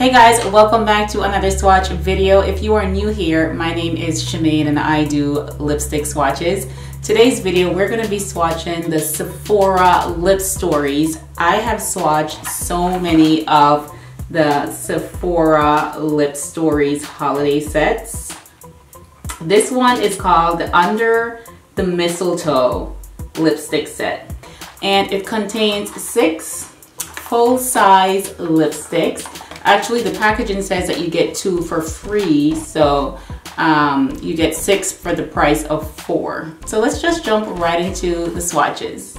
Hey guys, welcome back to another swatch video. If you are new here, my name is Shamayne and I do lipstick swatches. Today's video, we're gonna be swatching the Sephora Lip Stories. I have swatched so many of the Sephora Lip Stories holiday sets. This one is called the Under the Mistletoe lipstick set. And it contains six full-size lipsticks Actually, the packaging says that you get two for free, so um, you get six for the price of four. So let's just jump right into the swatches.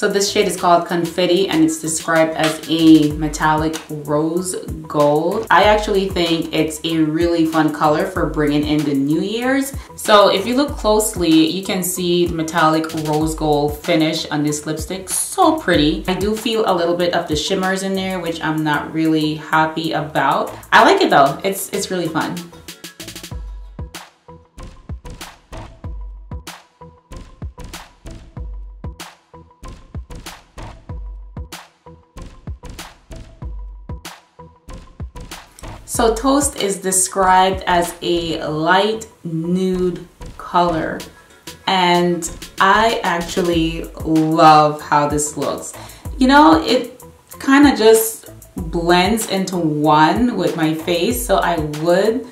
So this shade is called Confetti and it's described as a metallic rose gold. I actually think it's a really fun color for bringing in the New Year's. So if you look closely, you can see the metallic rose gold finish on this lipstick. So pretty. I do feel a little bit of the shimmers in there, which I'm not really happy about. I like it though. It's, it's really fun. So Toast is described as a light nude color and I actually love how this looks. You know, it kind of just blends into one with my face so I would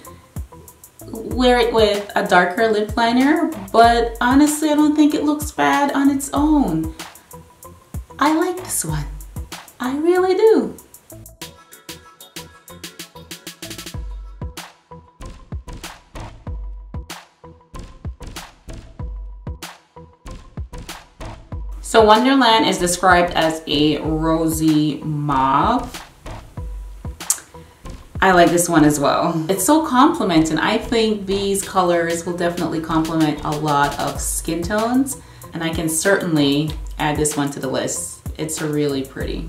wear it with a darker lip liner but honestly I don't think it looks bad on its own. I like this one. I really do. So Wonderland is described as a rosy mauve. I like this one as well. It's so complementing. I think these colors will definitely complement a lot of skin tones and I can certainly add this one to the list. It's really pretty.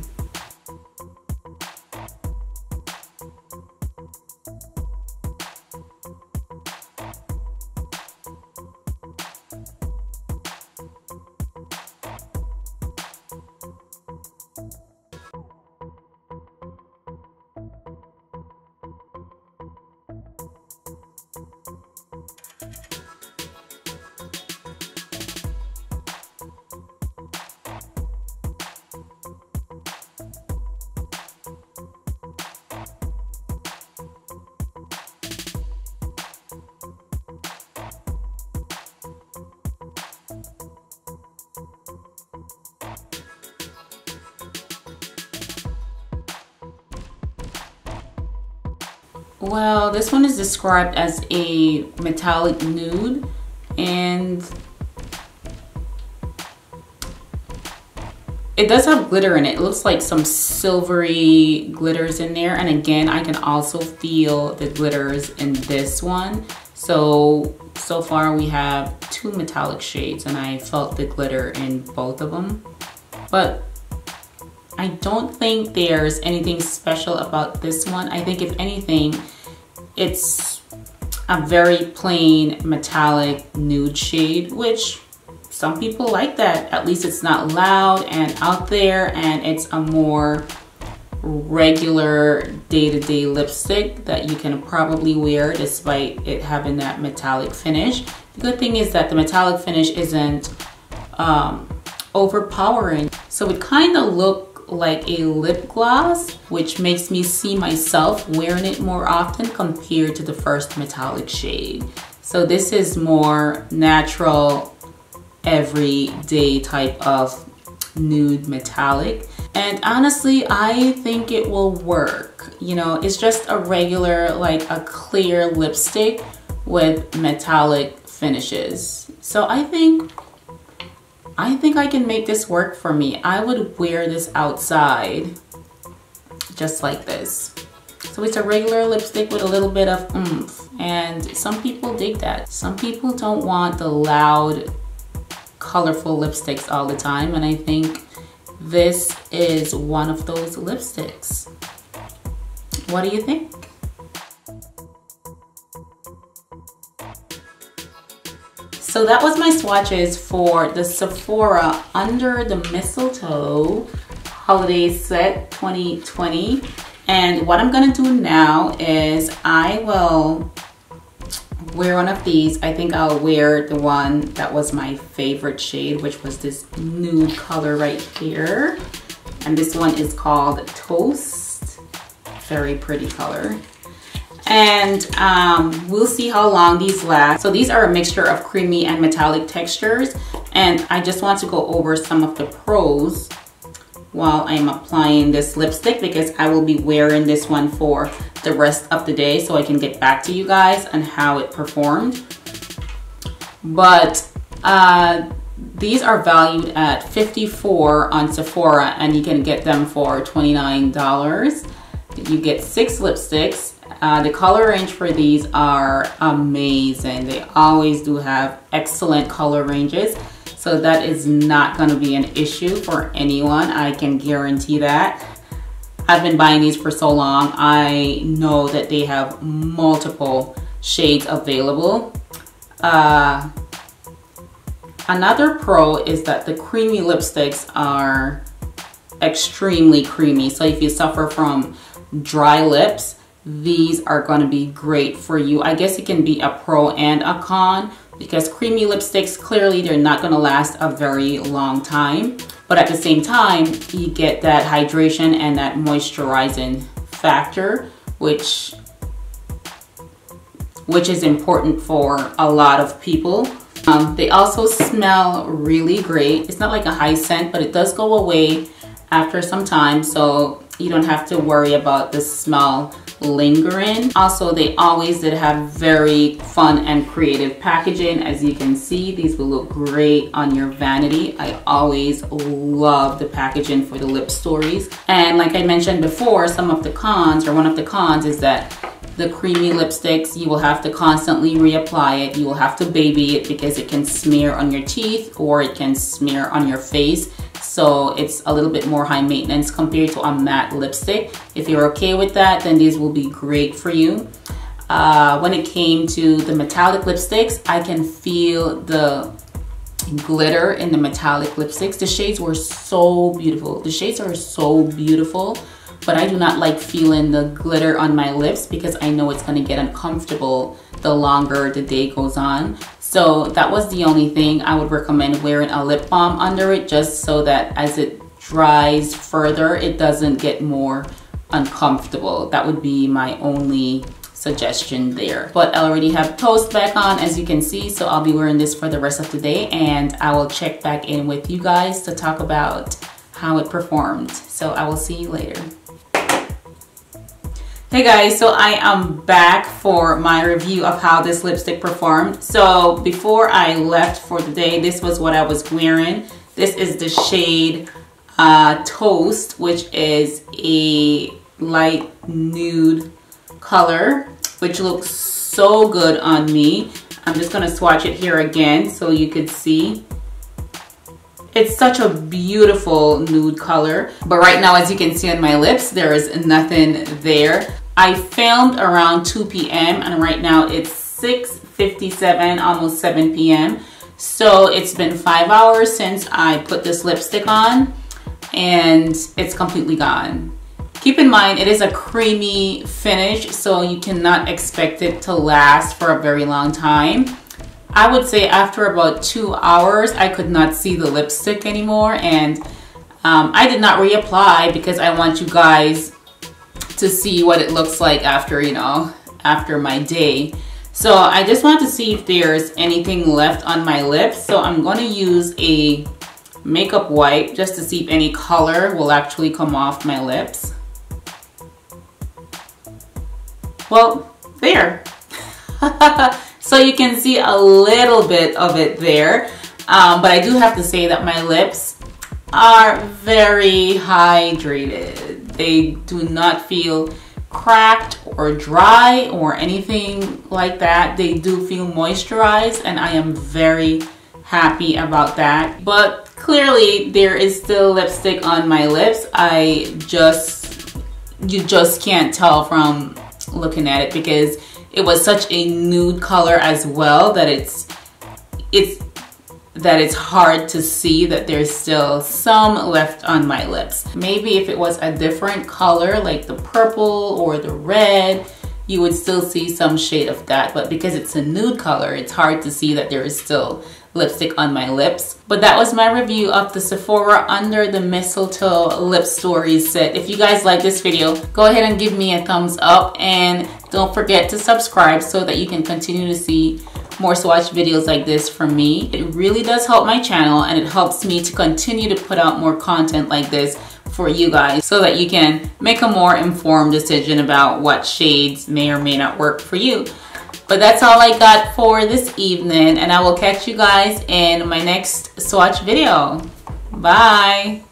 Well, this one is described as a metallic nude and it does have glitter in it. It looks like some silvery glitters in there. And again, I can also feel the glitters in this one. So, so far we have two metallic shades and I felt the glitter in both of them. But I don't think there's anything special about this one. I think if anything, it's a very plain metallic nude shade, which some people like that. At least it's not loud and out there and it's a more regular day-to-day -day lipstick that you can probably wear despite it having that metallic finish. The good thing is that the metallic finish isn't um, overpowering. So it kind of look like a lip gloss, which makes me see myself wearing it more often compared to the first metallic shade. So this is more natural, everyday type of nude metallic. And honestly, I think it will work. You know, it's just a regular, like a clear lipstick with metallic finishes. So I think I think I can make this work for me. I would wear this outside just like this. So it's a regular lipstick with a little bit of oomph and some people dig that. Some people don't want the loud, colorful lipsticks all the time and I think this is one of those lipsticks. What do you think? So that was my swatches for the Sephora Under the Mistletoe Holiday Set 2020. And what I'm gonna do now is I will wear one of these. I think I'll wear the one that was my favorite shade, which was this nude color right here. And this one is called Toast. Very pretty color. And um, we'll see how long these last. So these are a mixture of creamy and metallic textures. And I just want to go over some of the pros while I'm applying this lipstick because I will be wearing this one for the rest of the day so I can get back to you guys on how it performed. But uh, these are valued at 54 on Sephora and you can get them for $29. You get six lipsticks. Uh, the color range for these are amazing. They always do have excellent color ranges. So that is not gonna be an issue for anyone. I can guarantee that. I've been buying these for so long. I know that they have multiple shades available. Uh, another pro is that the creamy lipsticks are extremely creamy. So if you suffer from dry lips, these are gonna be great for you. I guess it can be a pro and a con because creamy lipsticks, clearly they're not gonna last a very long time. But at the same time, you get that hydration and that moisturizing factor, which, which is important for a lot of people. Um, they also smell really great. It's not like a high scent, but it does go away after some time. So you don't have to worry about the smell lingering. Also, they always did have very fun and creative packaging. As you can see, these will look great on your vanity. I always love the packaging for the lip stories. And like I mentioned before, some of the cons, or one of the cons is that the creamy lipsticks, you will have to constantly reapply it. You will have to baby it because it can smear on your teeth or it can smear on your face. So it's a little bit more high maintenance compared to a matte lipstick. If you're okay with that, then these will be great for you. Uh, when it came to the metallic lipsticks, I can feel the glitter in the metallic lipsticks. The shades were so beautiful. The shades are so beautiful, but I do not like feeling the glitter on my lips because I know it's gonna get uncomfortable the longer the day goes on. So that was the only thing I would recommend wearing a lip balm under it just so that as it dries further, it doesn't get more uncomfortable. That would be my only suggestion there. But I already have toast back on as you can see, so I'll be wearing this for the rest of the day and I will check back in with you guys to talk about how it performed. So I will see you later. Hey guys, so I am back for my review of how this lipstick performed. So before I left for the day, this was what I was wearing. This is the shade uh, Toast, which is a light nude color, which looks so good on me. I'm just gonna swatch it here again so you could see. It's such a beautiful nude color, but right now, as you can see on my lips, there is nothing there. I filmed around 2 p.m. and right now it's 6.57, almost 7 p.m. So it's been five hours since I put this lipstick on and it's completely gone. Keep in mind, it is a creamy finish, so you cannot expect it to last for a very long time. I would say after about two hours, I could not see the lipstick anymore and um, I did not reapply because I want you guys to see what it looks like after, you know, after my day. So I just want to see if there's anything left on my lips. So I'm going to use a makeup wipe just to see if any color will actually come off my lips. Well, there. so you can see a little bit of it there. Um, but I do have to say that my lips are very hydrated. They do not feel cracked or dry or anything like that. They do feel moisturized and I am very happy about that. But clearly there is still lipstick on my lips. I just, you just can't tell from looking at it because it was such a nude color as well that it's, it's, that it's hard to see that there's still some left on my lips. Maybe if it was a different color like the purple or the red, you would still see some shade of that. But because it's a nude color, it's hard to see that there is still lipstick on my lips. But that was my review of the Sephora Under the Mistletoe Lip Stories set. If you guys like this video, go ahead and give me a thumbs up and don't forget to subscribe so that you can continue to see more swatch videos like this from me. It really does help my channel and it helps me to continue to put out more content like this for you guys so that you can make a more informed decision about what shades may or may not work for you. But that's all I got for this evening and I will catch you guys in my next swatch video. Bye!